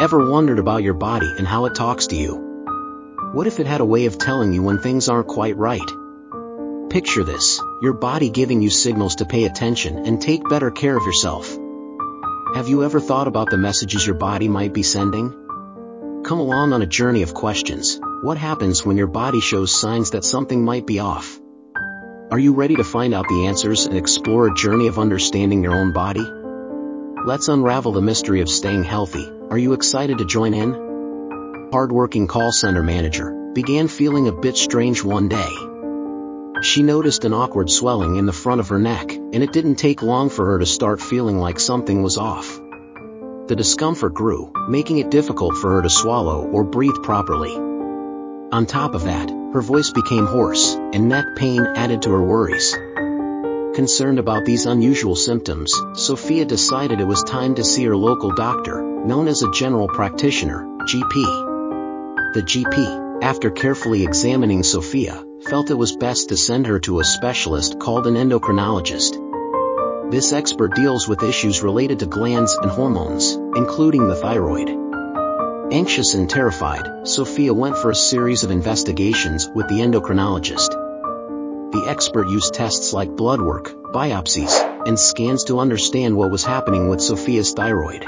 Ever wondered about your body and how it talks to you? What if it had a way of telling you when things aren't quite right? Picture this, your body giving you signals to pay attention and take better care of yourself. Have you ever thought about the messages your body might be sending? Come along on a journey of questions. What happens when your body shows signs that something might be off? Are you ready to find out the answers and explore a journey of understanding your own body? Let's unravel the mystery of staying healthy. Are you excited to join in? Hardworking call center manager began feeling a bit strange one day. She noticed an awkward swelling in the front of her neck, and it didn't take long for her to start feeling like something was off. The discomfort grew, making it difficult for her to swallow or breathe properly. On top of that, her voice became hoarse, and neck pain added to her worries. Concerned about these unusual symptoms, Sophia decided it was time to see her local doctor, known as a general practitioner, GP. The GP, after carefully examining Sophia, felt it was best to send her to a specialist called an endocrinologist. This expert deals with issues related to glands and hormones, including the thyroid. Anxious and terrified, Sophia went for a series of investigations with the endocrinologist. Expert used tests like blood work, biopsies, and scans to understand what was happening with Sophia's thyroid.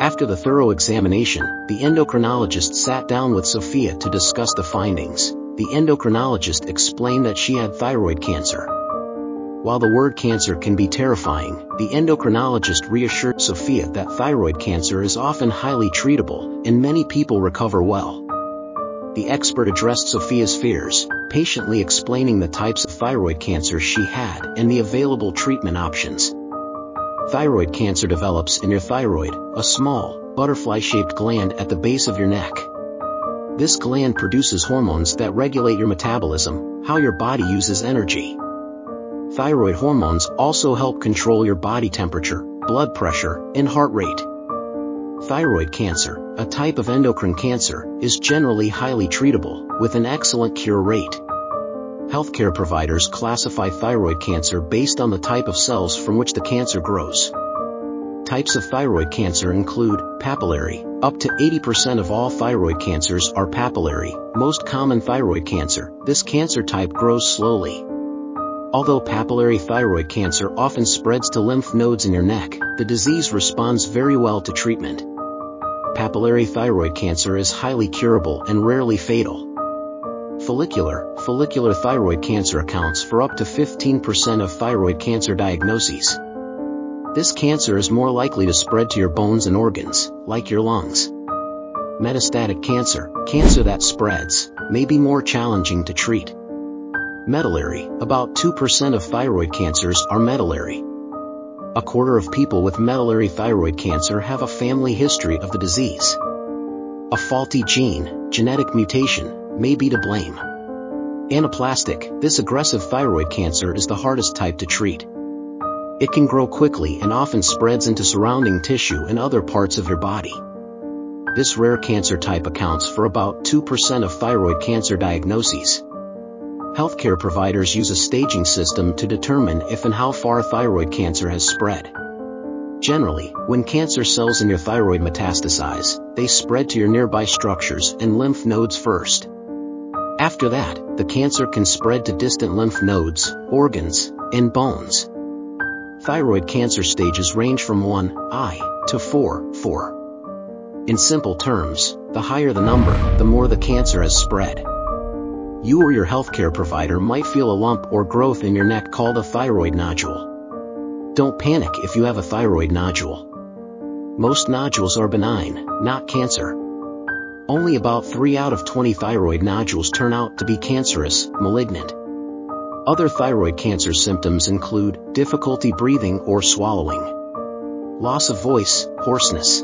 After the thorough examination, the endocrinologist sat down with Sophia to discuss the findings. The endocrinologist explained that she had thyroid cancer. While the word cancer can be terrifying, the endocrinologist reassured Sophia that thyroid cancer is often highly treatable, and many people recover well. The expert addressed Sophia's fears, patiently explaining the types of thyroid cancer she had and the available treatment options. Thyroid cancer develops in your thyroid, a small, butterfly-shaped gland at the base of your neck. This gland produces hormones that regulate your metabolism, how your body uses energy. Thyroid hormones also help control your body temperature, blood pressure, and heart rate. Thyroid cancer, a type of endocrine cancer, is generally highly treatable, with an excellent cure rate. Healthcare providers classify thyroid cancer based on the type of cells from which the cancer grows. Types of thyroid cancer include papillary. Up to 80% of all thyroid cancers are papillary, most common thyroid cancer. This cancer type grows slowly, Although papillary thyroid cancer often spreads to lymph nodes in your neck, the disease responds very well to treatment. Papillary thyroid cancer is highly curable and rarely fatal. Follicular, follicular thyroid cancer accounts for up to 15% of thyroid cancer diagnoses. This cancer is more likely to spread to your bones and organs, like your lungs. Metastatic cancer, cancer that spreads, may be more challenging to treat. Medullary, about 2% of thyroid cancers are medullary. A quarter of people with medullary thyroid cancer have a family history of the disease. A faulty gene, genetic mutation, may be to blame. Anaplastic, this aggressive thyroid cancer is the hardest type to treat. It can grow quickly and often spreads into surrounding tissue and other parts of your body. This rare cancer type accounts for about 2% of thyroid cancer diagnoses. Healthcare providers use a staging system to determine if and how far thyroid cancer has spread. Generally, when cancer cells in your thyroid metastasize, they spread to your nearby structures and lymph nodes first. After that, the cancer can spread to distant lymph nodes, organs, and bones. Thyroid cancer stages range from 1I to 4, 4. In simple terms, the higher the number, the more the cancer has spread you or your healthcare provider might feel a lump or growth in your neck called a thyroid nodule. Don't panic if you have a thyroid nodule. Most nodules are benign, not cancer. Only about 3 out of 20 thyroid nodules turn out to be cancerous, malignant. Other thyroid cancer symptoms include difficulty breathing or swallowing, loss of voice, hoarseness,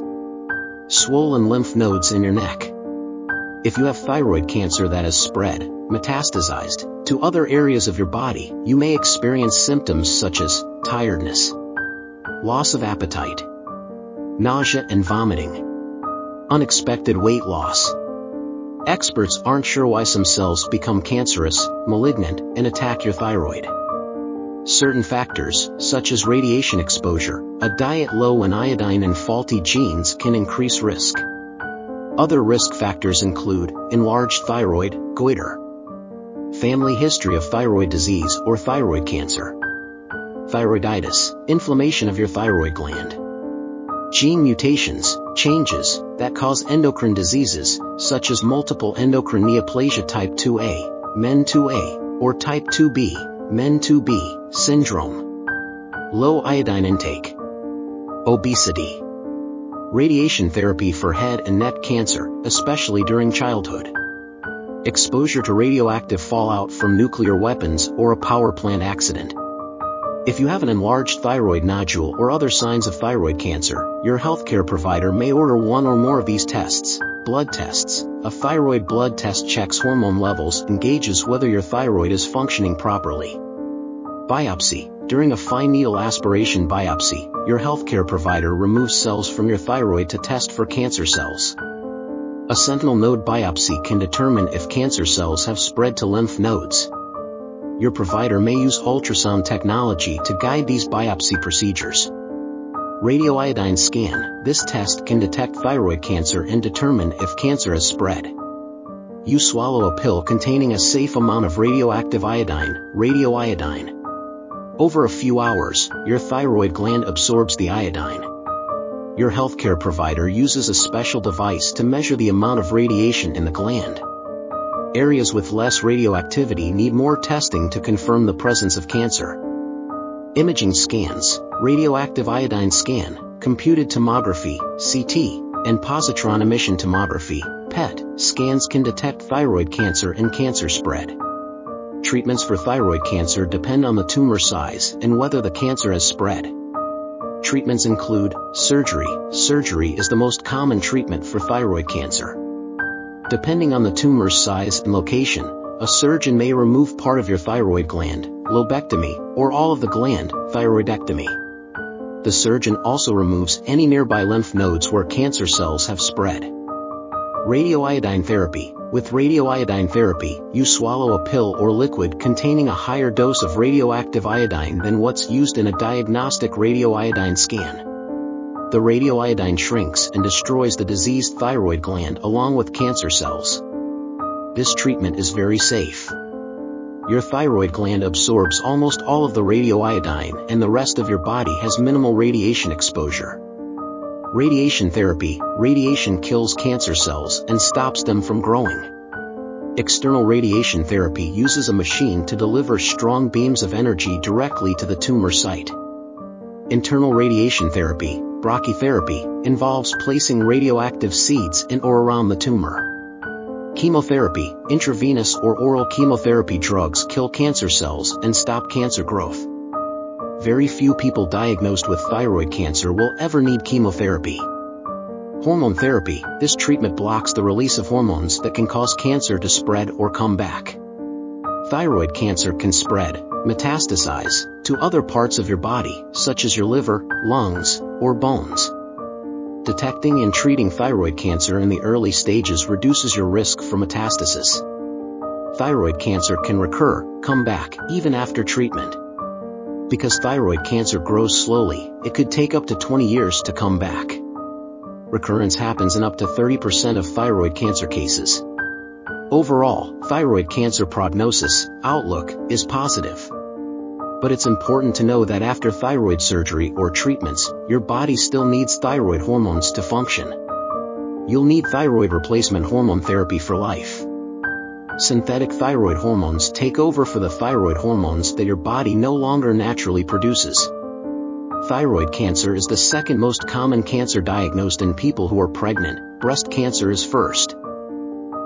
swollen lymph nodes in your neck. If you have thyroid cancer that has spread, metastasized to other areas of your body, you may experience symptoms such as tiredness, loss of appetite, nausea and vomiting, unexpected weight loss. Experts aren't sure why some cells become cancerous, malignant, and attack your thyroid. certain factors, such as radiation exposure, a diet low in iodine and faulty genes can increase risk. Other risk factors include enlarged thyroid, goiter, family history of thyroid disease or thyroid cancer, thyroiditis, inflammation of your thyroid gland, gene mutations, changes that cause endocrine diseases, such as multiple endocrine neoplasia type 2A, MEN2A, or type 2B, MEN2B, syndrome, low iodine intake, obesity, radiation therapy for head and neck cancer, especially during childhood, exposure to radioactive fallout from nuclear weapons or a power plant accident. If you have an enlarged thyroid nodule or other signs of thyroid cancer, your healthcare provider may order one or more of these tests. Blood tests. A thyroid blood test checks hormone levels and gauges whether your thyroid is functioning properly. Biopsy. During a fine needle aspiration biopsy, your healthcare provider removes cells from your thyroid to test for cancer cells. A sentinel node biopsy can determine if cancer cells have spread to lymph nodes. Your provider may use ultrasound technology to guide these biopsy procedures. Radioiodine scan. This test can detect thyroid cancer and determine if cancer has spread. You swallow a pill containing a safe amount of radioactive iodine, radioiodine. Over a few hours, your thyroid gland absorbs the iodine. Your healthcare provider uses a special device to measure the amount of radiation in the gland. Areas with less radioactivity need more testing to confirm the presence of cancer. Imaging scans, radioactive iodine scan, computed tomography, CT, and positron emission tomography, PET, scans can detect thyroid cancer and cancer spread. Treatments for thyroid cancer depend on the tumor size and whether the cancer has spread. Treatments include surgery. Surgery is the most common treatment for thyroid cancer. Depending on the tumor's size and location, a surgeon may remove part of your thyroid gland, lobectomy, or all of the gland, thyroidectomy. The surgeon also removes any nearby lymph nodes where cancer cells have spread. Radioiodine therapy, with radioiodine therapy, you swallow a pill or liquid containing a higher dose of radioactive iodine than what's used in a diagnostic radioiodine scan. The radioiodine shrinks and destroys the diseased thyroid gland along with cancer cells. This treatment is very safe. Your thyroid gland absorbs almost all of the radioiodine and the rest of your body has minimal radiation exposure. Radiation therapy, radiation kills cancer cells and stops them from growing. External radiation therapy uses a machine to deliver strong beams of energy directly to the tumor site. Internal radiation therapy, brachytherapy, involves placing radioactive seeds in or around the tumor. Chemotherapy, intravenous or oral chemotherapy drugs kill cancer cells and stop cancer growth very few people diagnosed with thyroid cancer will ever need chemotherapy. Hormone therapy, this treatment blocks the release of hormones that can cause cancer to spread or come back. Thyroid cancer can spread, metastasize, to other parts of your body, such as your liver, lungs, or bones. Detecting and treating thyroid cancer in the early stages reduces your risk for metastasis. Thyroid cancer can recur, come back, even after treatment. Because thyroid cancer grows slowly, it could take up to 20 years to come back. Recurrence happens in up to 30% of thyroid cancer cases. Overall, thyroid cancer prognosis, outlook, is positive. But it's important to know that after thyroid surgery or treatments, your body still needs thyroid hormones to function. You'll need thyroid replacement hormone therapy for life synthetic thyroid hormones take over for the thyroid hormones that your body no longer naturally produces. Thyroid cancer is the second most common cancer diagnosed in people who are pregnant, breast cancer is first.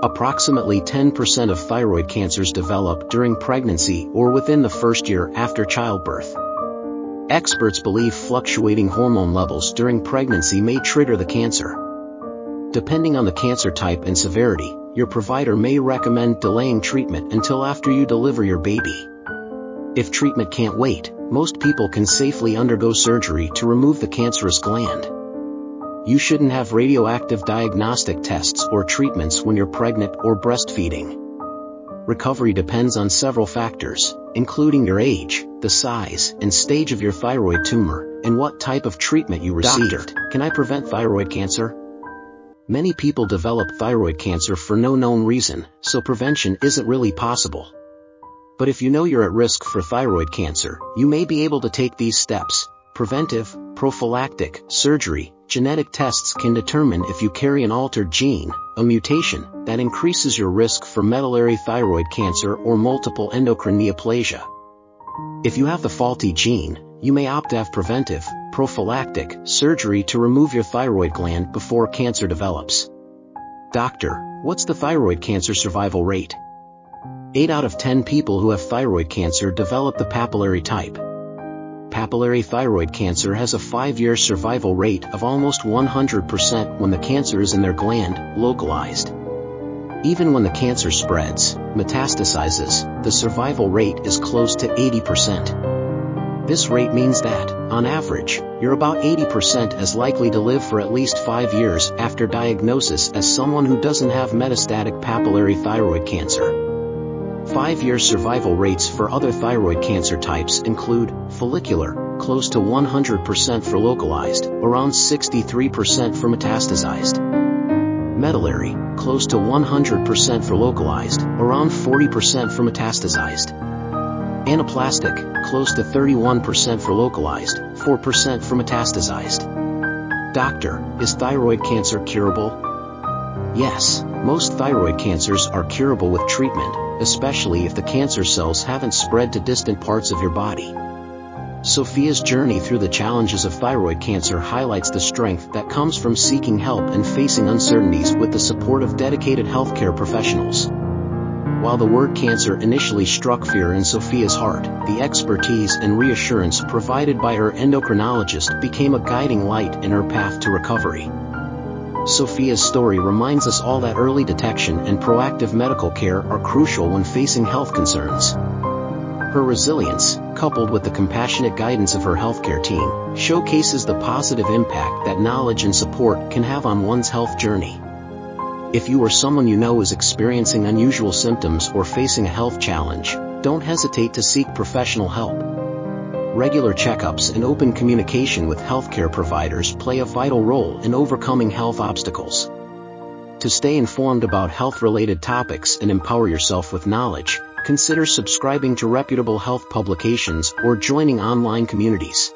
Approximately 10% of thyroid cancers develop during pregnancy or within the first year after childbirth. Experts believe fluctuating hormone levels during pregnancy may trigger the cancer. Depending on the cancer type and severity, your provider may recommend delaying treatment until after you deliver your baby. If treatment can't wait, most people can safely undergo surgery to remove the cancerous gland. You shouldn't have radioactive diagnostic tests or treatments when you're pregnant or breastfeeding. recovery depends on several factors, including your age, the size and stage of your thyroid tumor, and what type of treatment you received. Doctor, can I prevent thyroid cancer? Many people develop thyroid cancer for no known reason, so prevention isn't really possible. But if you know you're at risk for thyroid cancer, you may be able to take these steps. Preventive, prophylactic, surgery, genetic tests can determine if you carry an altered gene, a mutation, that increases your risk for medullary thyroid cancer or multiple endocrine neoplasia. If you have the faulty gene, you may opt to have preventive, prophylactic, surgery to remove your thyroid gland before cancer develops. Doctor, what's the thyroid cancer survival rate? 8 out of 10 people who have thyroid cancer develop the papillary type. Papillary thyroid cancer has a 5-year survival rate of almost 100% when the cancer is in their gland, localized. Even when the cancer spreads, metastasizes, the survival rate is close to 80%. This rate means that, on average, you're about 80% as likely to live for at least 5 years after diagnosis as someone who doesn't have metastatic papillary thyroid cancer. Five-year survival rates for other thyroid cancer types include follicular, close to 100% for localized, around 63% for metastasized. Medullary, close to 100% for localized, around 40% for metastasized. Anaplastic, close to 31% for localized, 4% for metastasized. Doctor, is thyroid cancer curable? Yes, most thyroid cancers are curable with treatment, especially if the cancer cells haven't spread to distant parts of your body. Sophia's journey through the challenges of thyroid cancer highlights the strength that comes from seeking help and facing uncertainties with the support of dedicated healthcare professionals. While the word cancer initially struck fear in Sophia's heart, the expertise and reassurance provided by her endocrinologist became a guiding light in her path to recovery. Sophia's story reminds us all that early detection and proactive medical care are crucial when facing health concerns. Her resilience, coupled with the compassionate guidance of her healthcare team, showcases the positive impact that knowledge and support can have on one's health journey. If you or someone you know is experiencing unusual symptoms or facing a health challenge, don't hesitate to seek professional help regular checkups and open communication with healthcare providers play a vital role in overcoming health obstacles. To stay informed about health-related topics and empower yourself with knowledge, consider subscribing to reputable health publications or joining online communities.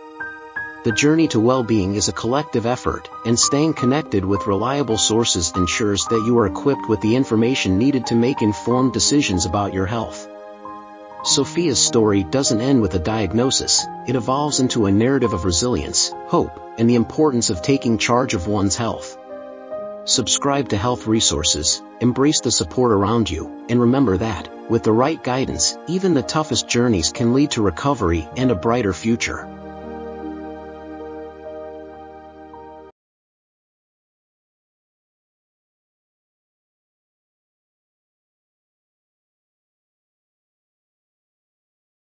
The journey to well-being is a collective effort, and staying connected with reliable sources ensures that you are equipped with the information needed to make informed decisions about your health. Sophia's story doesn't end with a diagnosis, it evolves into a narrative of resilience, hope, and the importance of taking charge of one's health. Subscribe to health resources, embrace the support around you, and remember that, with the right guidance, even the toughest journeys can lead to recovery and a brighter future.